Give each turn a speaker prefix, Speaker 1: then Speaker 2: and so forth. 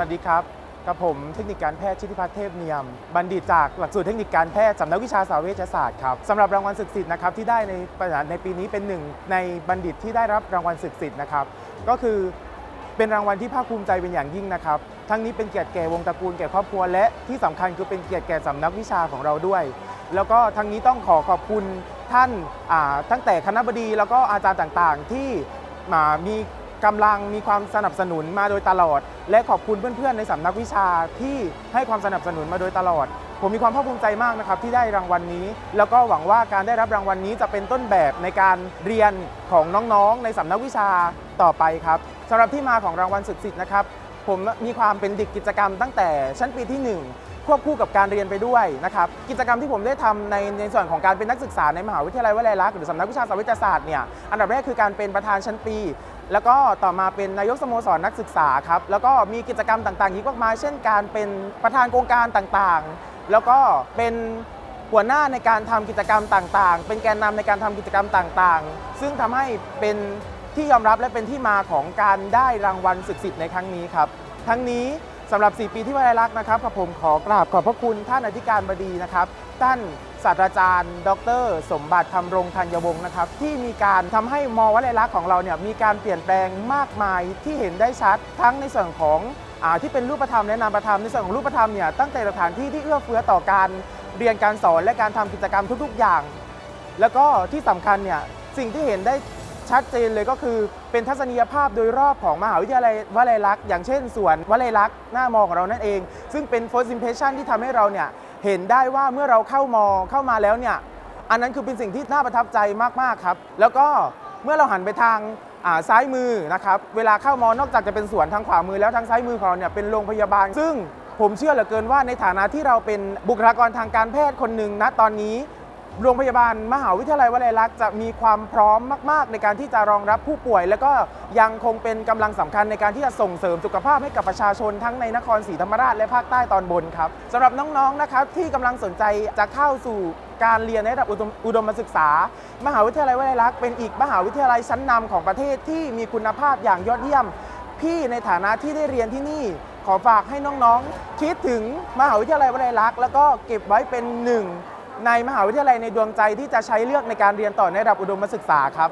Speaker 1: วัสดีครับ กับผมเทคนิคการแพทย์ชิติพัฒน์เทพเนียม บัณฑิตจากหลักสูตรเทคนิคการแพทย์สำนักวิชาสาวเวชศาสตร์ครับสำหรับรางวัลศึกษิทธิ์นะครับที่ได้ในในปีนี้เป็นหนึ่งในบัณฑิตที่ได้รับรางวัลศึกษิทธิ์นะครับ ก็คือเป็นรางวัลที่ภาคภูมิใจเป็นอย่างยิ่งนะครับ ทั้งนี้เป็นเกียรติแก่วงตระกูลแก่ครอบครัวและที่สำคัญคือเป็นเกียรติแก่สำนักวิชาของเราด้วย แล้วก็ทั้งนี้ต้องขอขอบคุณท่านตั้งแต่คณะบดีแล้วก็อาจารย์ต่างๆ ที่มามี กำลังมีความสนับสนุนมาโดยตลอด และขอบคุณเพื่อนๆ ในสำนักวิชาที่ให้ความสนับสนุนมาโดยตลอด ผมมีความภาคภูมิใจมากนะครับที่ได้รางวัลนี้ แล้วก็หวังว่าการได้รับรางวัลนี้จะเป็นต้นแบบในการเรียนของน้องๆ ในสำนักวิชาต่อไปครับสำหรับที่มาของรางวัลสุดสิทธิ์นะครับ ผมมีความเป็นเด็กกิจกรรมตั้งแต่ชั้นปีที่ 1 ควบคู่กับการเรียนไปด้วยนะครับกิจกรรมที่ผมได้ทำในในส่วนของการเป็นนักศึกษาในมหาวิทยาลัยวลัยลักษณ์หรือสำนักวิชาสาวิทยาศาสตร์เนี่ยอันดับแรกคือการเป็นประธานชั้นปี แล้วก็ต่อมาเป็นนายกสโมสรนักศึกษาครับแล้วก็มีกิจกรรมต่างๆอีกมากมายเช่นการเป็นประธานโครงการต่างๆ แล้วก็เป็นหัวหน้าในการทำกิจกรรมต่างๆ เป็นแกนนำในการทำกิจกรรมต่างๆ ซึ่งทำให้เป็น ที่ยอมรับและเป็นที่มาของการได้รางวัลศึกษิทธิ์ในครั้งนี้ครับ ทั้งนี้สำหรับ 4 ปีที่วิทยาลักษณ์นะครับผมขอกราบขอบพระคุณท่านอธิการบดีนะครับ ท่านศาสตราจารย์ ดร สมบัติธรรมรงธัญวงศ์นะครับ ที่มีการทำให้มวิทยาลักษณ์ของเราเนี่ยมีการเปลี่ยนแปลงมากมายที่เห็นได้ชัด ทั้งในส่วนของอที่เป็นรูปธรรมและนามธรรมในส่วนของรูปธรรมเนี่ยตั้งแต่สถานที่ที่เอื้อเฟื้อต่อการเรียนการสอนและการทำกิจกรรมทุก ๆ อย่าง แล้วก็ที่สำคัญเนี่ยสิ่งที่เห็นได้ ชัดเจนเลยก็คือเป็นทัศนียภาพโดยรอบของมหาวิทยาลัยวลัยลักษณ์อย่างเช่นสวนวลัยลักษณ์หน้ามอของเรานั่นเอง ซึ่งเป็น first impression ที่ทำให้เราเนี่ยเห็นได้ว่าเมื่อเราเข้ามอเข้ามาแล้วเนี่ยอันนั้นคือเป็นสิ่งที่น่าประทับใจมากๆครับ แล้วก็เมื่อเราหันไปทางซ้ายมือนะครับเวลาเข้ามอนอกจากจะเป็นสวนทางขวามือแล้วทางซ้ายมือของเราเนี่ยเป็นโรงพยาบาล ซึ่งผมเชื่อเหลือเกินว่าในฐานะที่เราเป็นบุคลากรทางการแพทย์คนหนึ่งณตอนนี้ โรงพยาบาลมหาวิทยาลัยวลัยลักษณ์จะมีความพร้อมมาก ๆ ในการที่จะรองรับผู้ป่วย แล้วก็ยังคงเป็นกำลังสำคัญในการที่จะส่งเสริมสุขภาพให้กับประชาชนทั้งในนครศรีธรรมราชและภาคใต้ตอนบนครับสำหรับน้อง ๆ นะครับที่กำลังสนใจจะเข้าสู่การเรียนในระดับอุดมศึกษา มหาวิทยาลัยวลัยลักษณ์เป็นอีกมหาวิทยาลัยชั้นนำของประเทศที่มีคุณภาพอย่างยอดเยี่ยม พี่ในฐานะที่ได้เรียนที่นี่ขอฝากให้น้องๆ คิดถึงมหาวิทยาลัยวลัยลักษณ์แล้วก็เก็บไว้เป็นหนึ่ง ในมหาวิทยาลัยในดวงใจที่จะใช้เลือกในการเรียนต่อในระดับอุดมศึกษาครับ